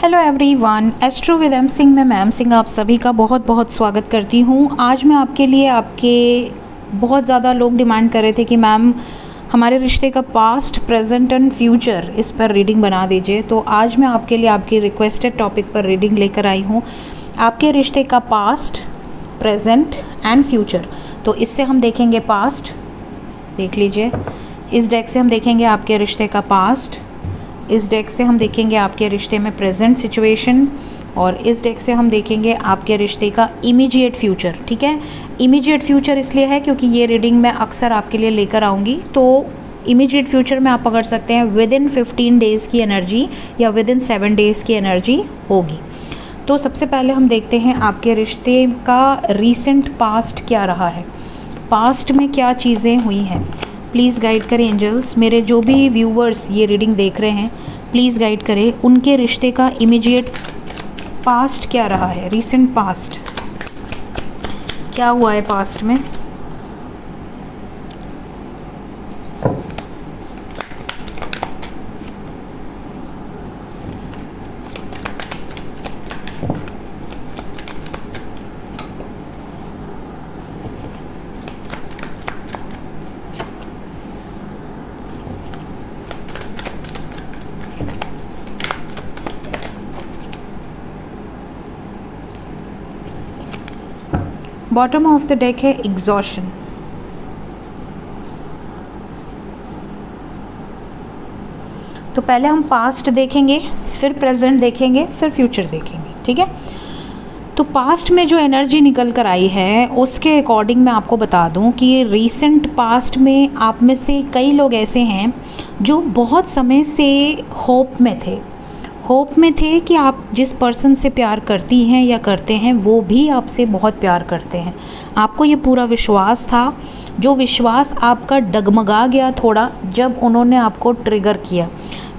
Hello everyone astro with M Singh में ma'am Singh आप सभी का बहुत बहुत स्वागत करती हूँ। आज मैं आपके लिए आपके बहुत ज़्यादा लोग डिमांड कर रहे थे कि मैम, हमारे रिश्ते का पास्ट प्रेजेंट एंड फ्यूचर इस पर रीडिंग बना दीजिए। तो आज मैं आपके लिए आपकी रिक्वेस्टेड टॉपिक पर रीडिंग लेकर आई हूँ। आपके रिश्ते का पास्ट प्रेजेंट एंड फ्यूचर तो इससे हम देखेंगे पास्ट देख लीजिए। इस डेक से हम देखेंगे आपके रिश्ते का पास्ट इस डेक से हम देखेंगे आपके रिश्ते में प्रेजेंट सिचुएशन और इस डेक से हम देखेंगे आपके रिश्ते का इमीडिएट फ्यूचर ठीक है? इमीडिएट फ्यूचर इसलिए है क्योंकि ये रीडिंग मैं अक्सर आपके लिए लेकर आऊँगी। तो इमीडिएट फ्यूचर में आप पकड़ सकते हैं विद इन फिफ्टीन डेज़ की एनर्जी या विद इन सेवन डेज़ की एनर्जी होगी। तो सबसे पहले हम देखते हैं आपके रिश्ते का रीसेंट पास्ट क्या रहा है। पास्ट में क्या चीज़ें हुई हैं? प्लीज़ गाइड करें एंजल्स। मेरे जो भी व्यूवर्स ये रीडिंग देख रहे हैं, प्लीज़ गाइड करें। उनके रिश्ते का इमीडिएट पास्ट क्या रहा है? रिसेंट पास्ट क्या हुआ है पास्ट में? बॉटम ऑफ़ द डेक है एग्जॉशन तो पहले हम पास्ट देखेंगे, फिर प्रेजेंट देखेंगे, फिर फ्यूचर देखेंगे, ठीक है? तो पास्ट में जो एनर्जी निकल कर आई है, उसके अकॉर्डिंग मैं आपको बता दूँ कि रीसेंट पास्ट में आप में से कई लोग ऐसे हैं जो बहुत समय से होप में थे। होप में थे कि आप जिस पर्सन से प्यार करती हैं या करते हैं, वो भी आपसे बहुत प्यार करते हैं। आपको ये पूरा विश्वास था। जो विश्वास आपका डगमगा गया थोड़ा, जब उन्होंने आपको ट्रिगर किया।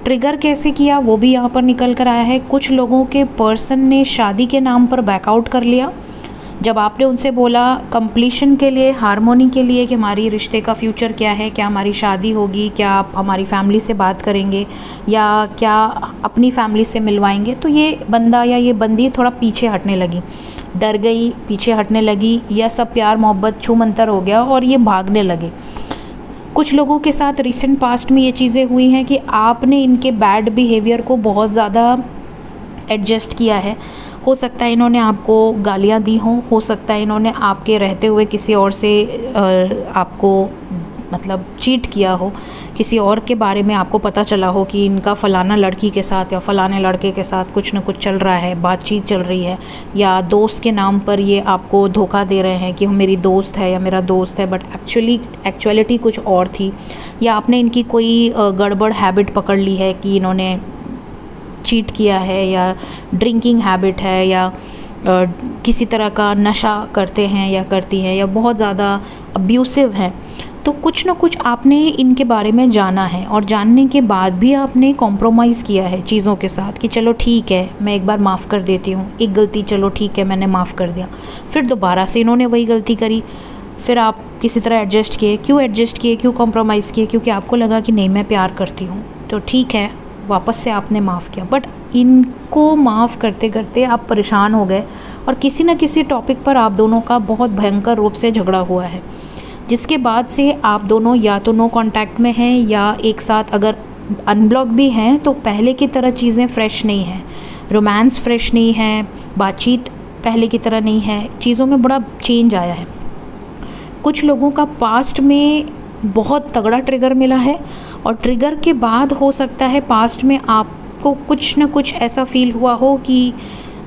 ट्रिगर कैसे किया? वो भी यहाँ पर निकल कर आया है। कुछ लोगों के पर्सन ने शादी के नाम पर बैकआउट कर लिया। जब आपने उनसे बोला कंप्लीशन के लिए हारमोनी के लिए कि हमारी रिश्ते का फ्यूचर क्या है, क्या हमारी शादी होगी, क्या आप हमारी फैमिली से बात करेंगे, या क्या अपनी फैमिली से मिलवाएँगे तो ये बंदा या ये बंदी थोड़ा पीछे हटने लगी। डर गई, पीछे हटने लगी, या सब प्यार, मोहब्बत छू मंतर हो गया और ये भागने लगे। कुछ लोगों के साथ रिसेंट पास्ट में ये चीज़ें हुई हैं कि आपने इनके बैड बिहेवियर को बहुत ज़्यादा एडजस्ट किया है। हो सकता है इन्होंने आपको गालियाँ दी हों, हो सकता है इन्होंने आपके रहते हुए किसी और से आपको मतलब चीट किया हो, किसी और के बारे में आपको पता चला हो कि इनका फ़लाना लड़की के साथ या फ़लाने लड़के के साथ कुछ ना कुछ चल रहा है, बातचीत चल रही है, या दोस्त के नाम पर ये आपको धोखा दे रहे हैं कि मेरी दोस्त है या मेरा दोस्त है बट एक्चुअली एक्चुअलिटी कुछ और थी, या आपने इनकी कोई गड़बड़ हैबिट पकड़ ली है कि इन्होंने चीट किया है या ड्रिंकिंग हैबिट है या किसी तरह का नशा करते हैं या करती हैं या बहुत ज़्यादा अब्यूसिव हैं तो कुछ ना कुछ आपने इनके बारे में जाना है और जानने के बाद भी आपने कॉम्प्रोमाइज़ किया है चीज़ों के साथ कि चलो ठीक है, मैं एक बार माफ़ कर देती हूँ, एक गलती चलो ठीक है, मैंने माफ़ कर दिया। फिर दोबारा से इन्होंने वही गलती करी, फिर आप किसी तरह एडजस्ट किए, क्यों एडजस्ट किए, क्यों कॉम्प्रोमाइज़ किए, क्योंकि आपको लगा कि नहीं, मैं प्यार करती हूँ तो ठीक है वापस से आपने माफ़ किया। बट इनको माफ़ करते करते आप परेशान हो गए और किसी न किसी टॉपिक पर आप दोनों का बहुत भयंकर रूप से झगड़ा हुआ है। जिसके बाद से आप दोनों या तो नो कांटेक्ट में हैं या एक साथ अगर अनब्लॉक भी हैं तो पहले की तरह चीज़ें फ्रेश नहीं हैं। रोमांस फ्रेश नहीं है, बातचीत पहले की तरह नहीं है, चीज़ों में बड़ा चेंज आया है। कुछ लोगों का पास्ट में बहुत तगड़ा ट्रिगर मिला है और ट्रिगर के बाद हो सकता है पास्ट में आपको कुछ ना कुछ ऐसा फील हुआ हो कि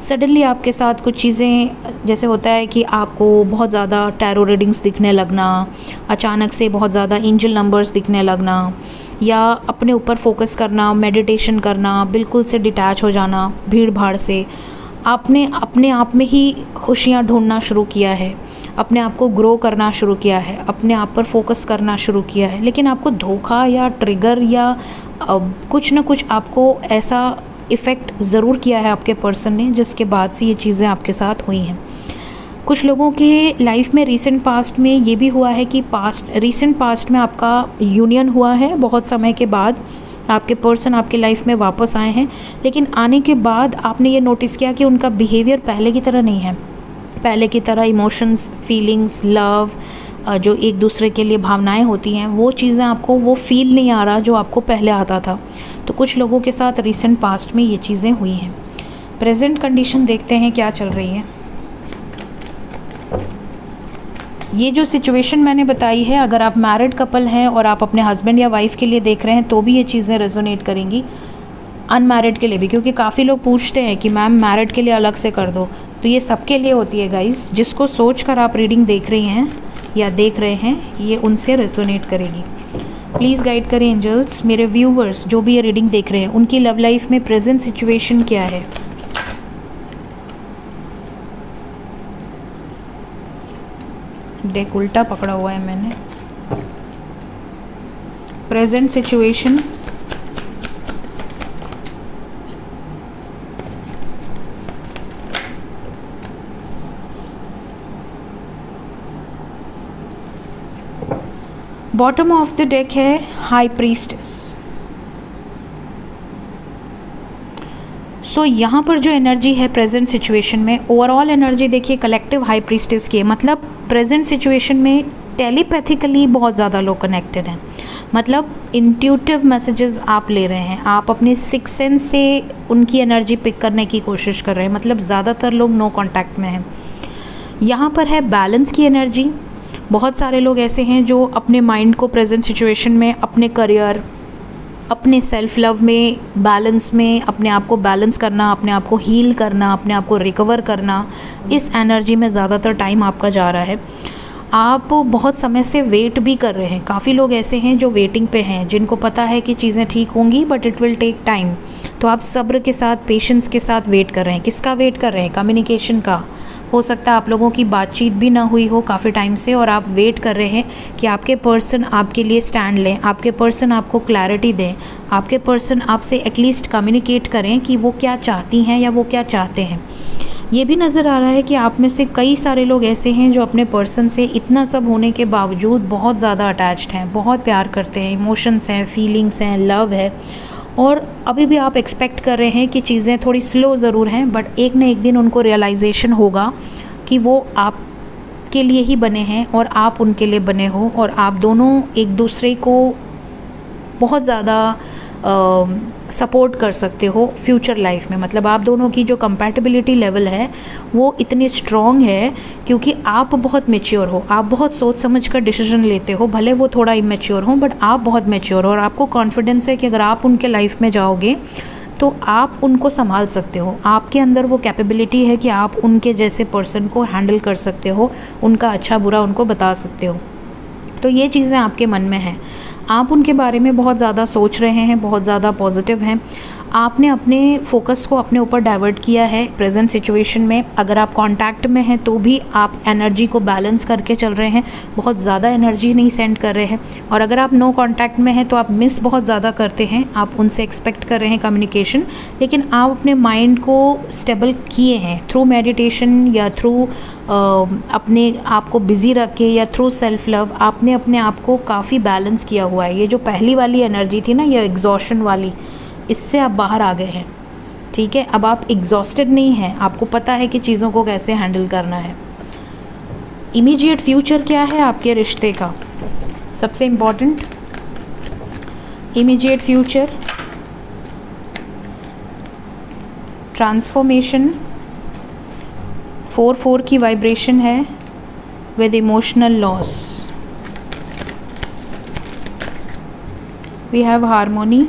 सडनली आपके साथ कुछ चीज़ें, जैसे होता है कि आपको बहुत ज़्यादा टैरो रीडिंग्स दिखने लगना, अचानक से बहुत ज़्यादा इंजल नंबर्स दिखने लगना, या अपने ऊपर फोकस करना मेडिटेशन करना, बिल्कुल से डिटैच हो जाना भीड़ भाड़ से, आपने अपने आप में ही खुशियाँ ढूंढना शुरू किया है। अपने आप को ग्रो करना शुरू किया है, अपने आप पर फोकस करना शुरू किया है। लेकिन आपको धोखा या ट्रिगर या कुछ ना कुछ आपको ऐसा इफ़ेक्ट ज़रूर किया है आपके पर्सन ने, जिसके बाद से ये चीज़ें आपके साथ हुई हैं। कुछ लोगों के लाइफ में रीसेंट पास्ट में ये भी हुआ है कि पास्ट रीसेंट पास्ट में आपका यूनियन हुआ है बहुत समय के बाद। आपके पर्सन आपके लाइफ में वापस आए हैं। लेकिन आने के बाद आपने ये नोटिस किया कि उनका बिहेवियर पहले की तरह नहीं है। पहले की तरह इमोशंस फीलिंग्स लव जो एक दूसरे के लिए भावनाएँ होती हैं, वो चीज़ें आपको, वो फील नहीं आ रहा जो आपको पहले आता था। तो कुछ लोगों के साथ रिसेंट पास्ट में ये चीज़ें हुई हैं। प्रेजेंट कंडीशन देखते हैं क्या चल रही है। ये जो सिचुएशन मैंने बताई है, अगर आप मैरिड कपल हैं और आप अपने हस्बैंड या वाइफ के लिए देख रहे हैं तो भी ये चीज़ें रेजोनेट करेंगी। अनमैरिड के लिए भी, क्योंकि काफ़ी लोग पूछते हैं कि मैम मैरिड के लिए अलग से कर दो। तो ये सबके लिए होती है गाइस जिसको सोच कर आप रीडिंग देख रही हैं या देख रहे हैं, ये उनसे रेजोनेट करेगी। प्लीज़ गाइड करें एंजल्स मेरे व्यूवर्स जो भी ये रीडिंग देख रहे हैं, उनकी लव लाइफ में प्रेजेंट सिचुएशन क्या है? डेक उल्टा पकड़ा हुआ है मैंने। Present situation bottom of the deck है हाई प्रीस्टस सो यहाँ पर जो एनर्जी है प्रेजेंट सिचुएशन में ओवरऑल एनर्जी देखिए कलेक्टिव हाई प्रीस्टस की है मतलब प्रेजेंट सिचुएशन में टेलीपैथिकली बहुत ज़्यादा लोग कनेक्टेड हैं। मतलब इंट्यूटिव मैसेजेस आप ले रहे हैं, आप अपने सिक्स सेंस से उनकी एनर्जी पिक करने की कोशिश कर रहे हैं मतलब ज़्यादातर लोग नो कांटेक्ट में हैं। यहाँ पर है बैलेंस की एनर्जी बहुत सारे लोग ऐसे हैं जो अपने माइंड को प्रेजेंट सिचुएशन में, अपने करियर अपने सेल्फ लव में बैलेंस में, अपने आप को बैलेंस करना, अपने आप को हील करना, अपने आप को रिकवर करना, इस एनर्जी में ज़्यादातर टाइम आपका जा रहा है। आप बहुत समय से वेट भी कर रहे हैं। काफ़ी लोग ऐसे हैं जो वेटिंग पे हैं, जिनको पता है कि चीज़ें ठीक होंगी but it will take time तो आप सब्र के साथ पेशेंस के साथ वेट कर रहे हैं। किसका वेट कर रहे हैं? कम्युनिकेशन का। हो सकता है आप लोगों की बातचीत भी ना हुई हो काफ़ी टाइम से और आप वेट कर रहे हैं कि आपके पर्सन आपके लिए स्टैंड लें, आपके पर्सन आपको क्लैरिटी दें, आपके पर्सन आपसे एटलीस्ट कम्युनिकेट करें कि वो क्या चाहती हैं या वो क्या चाहते हैं। ये भी नज़र आ रहा है कि आप में से कई सारे लोग ऐसे हैं जो अपने पर्सन से इतना सब होने के बावजूद बहुत ज़्यादा अटैच्ड हैं, बहुत प्यार करते हैं इमोशंस हैं फीलिंग्स हैं लव है। और अभी भी आप एक्सपेक्ट कर रहे हैं कि चीज़ें थोड़ी स्लो ज़रूर हैं बट एक ना एक दिन उनको रियलाइजेशन होगा कि वो आप के लिए ही बने हैं और आप उनके लिए बने हो और आप दोनों एक दूसरे को बहुत ज़्यादा सपोर्ट कर सकते हो फ्यूचर लाइफ में। मतलब आप दोनों की जो कंपैटिबिलिटी लेवल है, वो इतनी स्ट्रॉन्ग है क्योंकि आप बहुत मेच्योर हो। आप बहुत सोच समझ कर डिसीज़न लेते हो, भले वो थोड़ा इमेच्योर हो बट आप बहुत मेच्योर हो और आपको कॉन्फिडेंस है कि अगर आप उनके लाइफ में जाओगे तो आप उनको संभाल सकते हो। आपके अंदर वो कैपेबिलिटी है कि आप उनके जैसे पर्सन को हैंडल कर सकते हो, उनका अच्छा बुरा उनको बता सकते हो। तो ये चीज़ें आपके मन में हैं। आप उनके बारे में बहुत ज़्यादा सोच रहे हैं, बहुत ज़्यादा पॉजिटिव हैं। आपने अपने फोकस को अपने ऊपर डाइवर्ट किया है प्रेजेंट सिचुएशन में। अगर आप कांटेक्ट में हैं तो भी आप एनर्जी को बैलेंस करके चल रहे हैं। बहुत ज़्यादा एनर्जी नहीं सेंड कर रहे हैं। और अगर आप नो कांटेक्ट में हैं तो आप मिस बहुत ज़्यादा करते हैं। आप उनसे एक्सपेक्ट कर रहे हैं कम्युनिकेशन लेकिन आप अपने माइंड को स्टेबल किए हैं थ्रू मेडिटेशन या थ्रू अपने आप को बिज़ी रख या थ्रू सेल्फ लव आपने अपने आप को काफ़ी बैलेंस किया हुआ है। ये जो पहली वाली एनर्जी थी ना, ये एग्जॉशन वाली, इससे आप बाहर आ गए हैं। ठीक है? अब आप एग्जॉस्टेड नहीं हैं। आपको पता है कि चीज़ों को कैसे हैंडल करना है। इमीडिएट फ्यूचर क्या है आपके रिश्ते का? सबसे important immediate future transformation four four की वाइब्रेशन है with emotional loss. We have harmony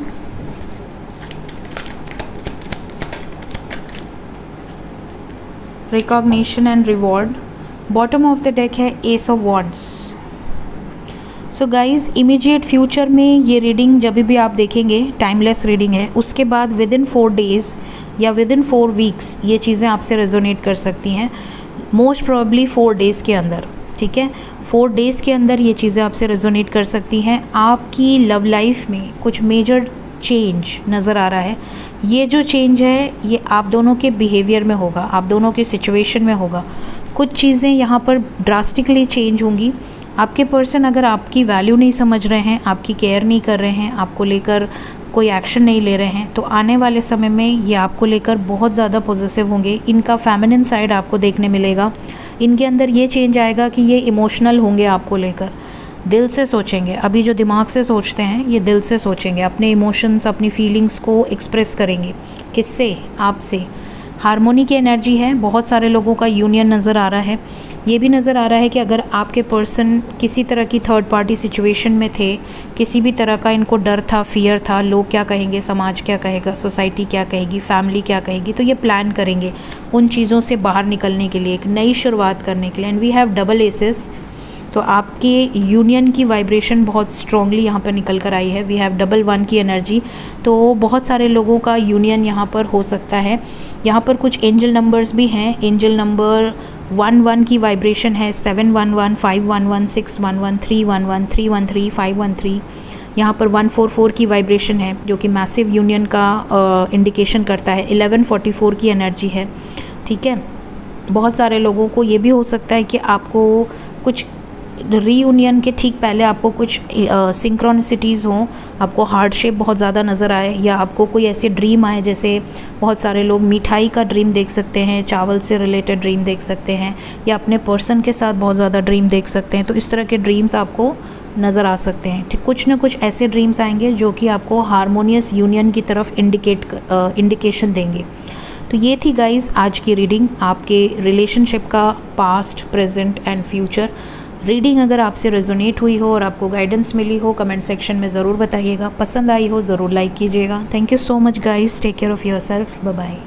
recognition and reward bottom of the deck है ace of wands so guys immediate future में ये रीडिंग जब भी आप देखेंगे टाइमलेस रीडिंग है, उसके बाद विद इन फोर डेज़ या विद इन फोर वीक्स ये चीज़ें आपसे रेजोनेट कर सकती हैं। मोस्ट प्रॉब्ली फोर डेज़ के अंदर, ठीक है? फोर डेज़ के अंदर ये चीज़ें आपसे रेजोनेट कर सकती हैं। आपकी लव लाइफ में कुछ मेजर चेंज नज़र आ रहा है। ये जो चेंज है, ये आप दोनों के बिहेवियर में होगा, आप दोनों के सिचुएशन में होगा। कुछ चीज़ें यहाँ पर ड्रास्टिकली चेंज होंगी। आपके पर्सन अगर आपकी वैल्यू नहीं समझ रहे हैं, आपकी केयर नहीं कर रहे हैं, आपको लेकर कोई एक्शन नहीं ले रहे हैं तो आने वाले समय में ये आपको लेकर बहुत ज़्यादा पॉजिटिव होंगे। इनका फेमिनिन साइड आपको देखने मिलेगा। इनके अंदर ये चेंज आएगा कि ये इमोशनल होंगे आपको लेकर। दिल से सोचेंगे। अभी जो दिमाग से सोचते हैं, ये दिल से सोचेंगे। अपने इमोशंस अपनी फीलिंग्स को एक्सप्रेस करेंगे। किससे? आपसे। हारमोनी की एनर्जी है, बहुत सारे लोगों का यूनियन नज़र आ रहा है। ये भी नज़र आ रहा है कि अगर आपके पर्सन किसी तरह की थर्ड पार्टी सिचुएशन में थे, किसी भी तरह का इनको डर था फियर था, लोग क्या कहेंगे, समाज क्या कहेगा सोसाइटी क्या कहेगी फैमिली क्या कहेगी तो ये प्लान करेंगे उन चीज़ों से बाहर निकलने के लिए, एक नई शुरुआत करने के लिए। And we have double aces तो आपके यूनियन की वाइब्रेशन बहुत स्ट्रॉन्गली यहाँ पर निकल कर आई है। वी हैव डबल वन की एनर्जी तो बहुत सारे लोगों का यूनियन यहाँ पर हो सकता है। यहाँ पर कुछ एंजल नंबर्स भी हैं। एंजल नंबर वन वन की वाइब्रेशन है। Seven one one five one one six one one three one one three one three five one three यहाँ पर वन फोर फोर की वाइब्रेशन है जो कि मैसिव यूनियन का इंडिकेशन uh, करता है। एलेवन फोर्टी फोर की एनर्जी है। ठीक है? बहुत सारे लोगों को ये भी हो सकता है कि आपको कुछ रीयूनियन के ठीक पहले आपको कुछ सिंक्रोनिसिटीज़ हों, आपको हार्ड शेप बहुत ज़्यादा नज़र आए, या आपको कोई ऐसे ड्रीम आए जैसे बहुत सारे लोग मिठाई का ड्रीम देख सकते हैं, चावल से रिलेटेड ड्रीम देख सकते हैं, या अपने पर्सन के साथ बहुत ज़्यादा ड्रीम देख सकते हैं तो इस तरह के ड्रीम्स आपको नज़र आ सकते हैं। ठीक, कुछ ना कुछ ऐसे ड्रीम्स आएँगे जो कि आपको हारमोनियस यूनियन की तरफ़ इंडिकेट इंडिकेशन देंगे। तो ये थी गाइज़ आज की रीडिंग आपके रिलेशनशिप का past present and future reading अगर आपसे रेजोनेट हुई हो और आपको गाइडेंस मिली हो कमेंट सेक्शन में ज़रूर बताइएगा। पसंद आई हो, ज़रूर लाइक कीजिएगा। Thank you so much guys take care of yourself bye